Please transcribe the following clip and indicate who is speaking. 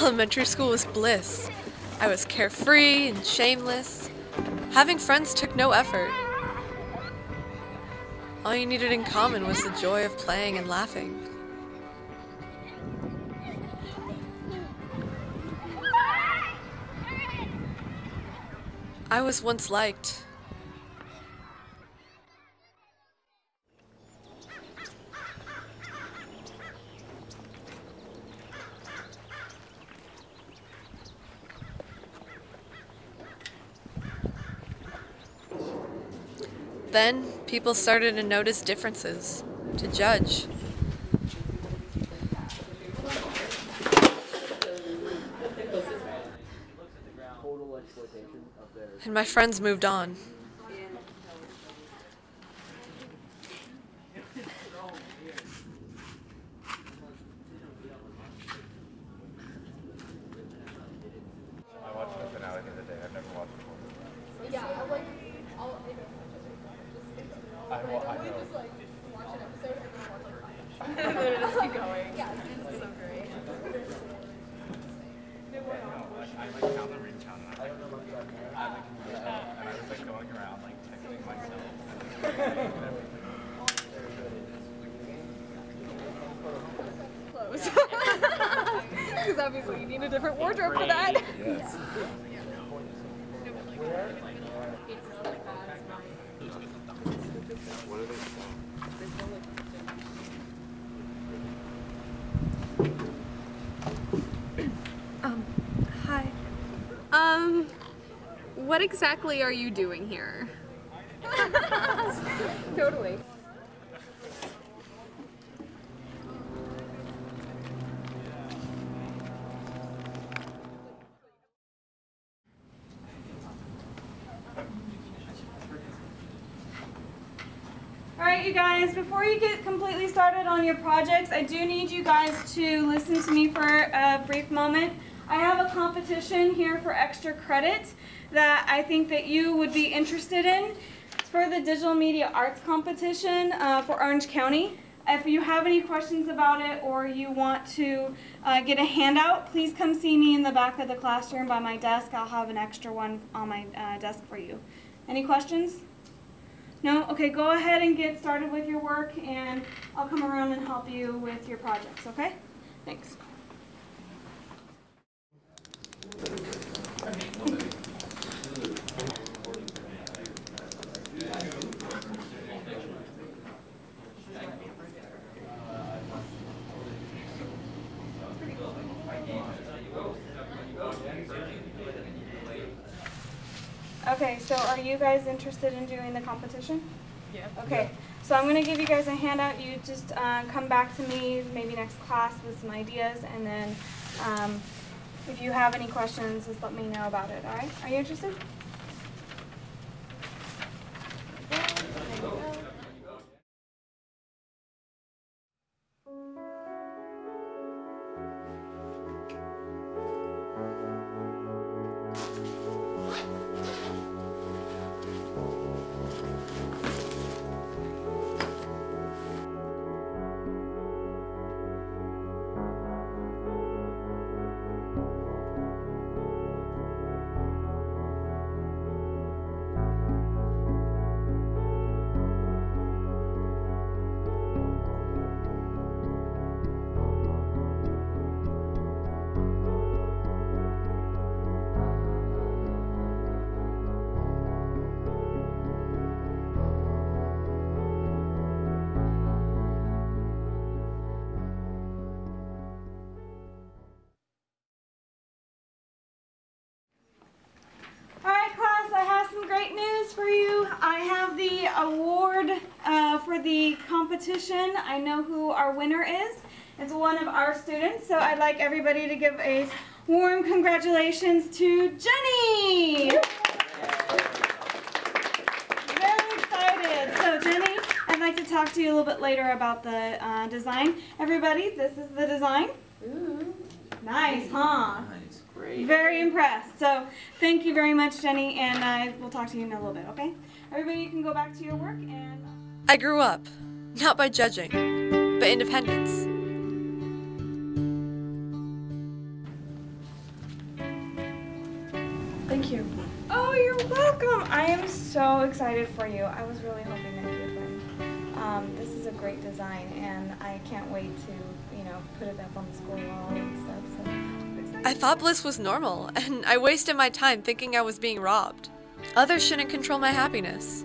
Speaker 1: Elementary school was bliss. I was carefree and shameless. Having friends took no effort. All you needed in common was the joy of playing and laughing. I was once liked. Then people started to notice differences, to judge. And my friends moved on.
Speaker 2: I watched the finale the other day. I've never watched it before.
Speaker 3: Yeah, I like all
Speaker 2: I, wa- I know.
Speaker 3: just like watch an episode and then watch like five. and then just keep going. Yeah, it's so great.
Speaker 2: I like found the ringtone and I like, I like, and I was like going around like texting myself.
Speaker 3: Clothes. Because obviously you need a different wardrobe for that.
Speaker 2: Yes. What are they?
Speaker 4: Um, hi. Um, what exactly are you doing here?
Speaker 3: totally.
Speaker 5: Right, you guys, before you get completely started on your projects, I do need you guys to listen to me for a brief moment. I have a competition here for extra credit that I think that you would be interested in. It's for the Digital Media Arts Competition uh, for Orange County. If you have any questions about it or you want to uh, get a handout, please come see me in the back of the classroom by my desk. I'll have an extra one on my uh, desk for you. Any questions? No? Okay, go ahead and get started with your work and I'll come around and help you with your projects, okay? Thanks. Okay, so are you guys interested in doing the competition?
Speaker 3: Yeah.
Speaker 5: Okay, so I'm gonna give you guys a handout. You just uh, come back to me maybe next class with some ideas, and then um, if you have any questions, just let me know about it. All right? Are you interested? Award uh, for the competition. I know who our winner is. It's one of our students, so I'd like everybody to give a warm congratulations to Jenny. Very excited. So, Jenny, I'd like to talk to you a little bit later about the uh, design. Everybody, this is the design. Ooh. Nice, huh?
Speaker 6: Great.
Speaker 5: Very impressed. So thank you very much, Jenny, and I will talk to you in a little bit, okay? Everybody, you can go back to your work and...
Speaker 1: I grew up, not by judging, but independence.
Speaker 5: Thank you. Oh, you're welcome. I am so excited for you. I was really hoping that you would win. Um, this is a great design, and I can't wait to, you know, put it up on the school wall and stuff.
Speaker 1: I thought bliss was normal, and I wasted my time thinking I was being robbed. Others shouldn't control my happiness.